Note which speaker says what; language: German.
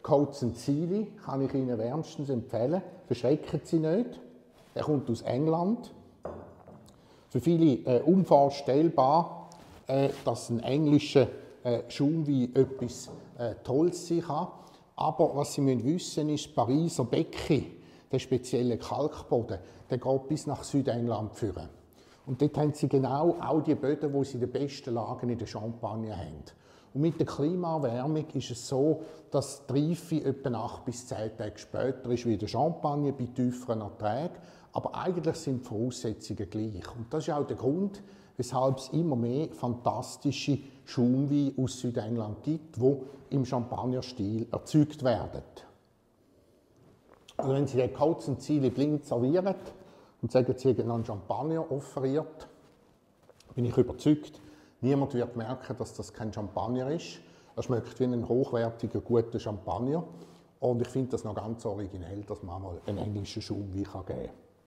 Speaker 1: Coates Zili kann ich Ihnen wärmstens empfehlen. Verschrecken Sie nicht. Er kommt aus England. Für viele äh, unvorstellbar, äh, dass ein englischer äh, Schaumwein etwas äh, Tolles sein kann. Aber was Sie müssen wissen ist, Pariser Becki, der spezielle Kalkboden, der geht bis nach Südengland führen. Und dort haben Sie genau auch die Böden, wo Sie die besten Lagen in der Champagne haben. Und mit der Klimaerwärmung ist es so, dass die Reife etwa 8 bis 10 Tage später ist wie der Champagne bei tieferen Erträgen. Aber eigentlich sind die Voraussetzungen gleich. Und das ist auch der Grund, weshalb es immer mehr fantastische Schaumweine aus Südengland gibt, die im Champagner-Stil erzeugt werden. Also wenn Sie den kurzen Ziele blind servieren und sagen, Sie haben einen Champagner offeriert, bin ich überzeugt, niemand wird merken, dass das kein Champagner ist. Er schmeckt wie ein hochwertiger, guter Champagner. Und ich finde das noch ganz originell, dass man mal einen englischen Schaumwein geben kann.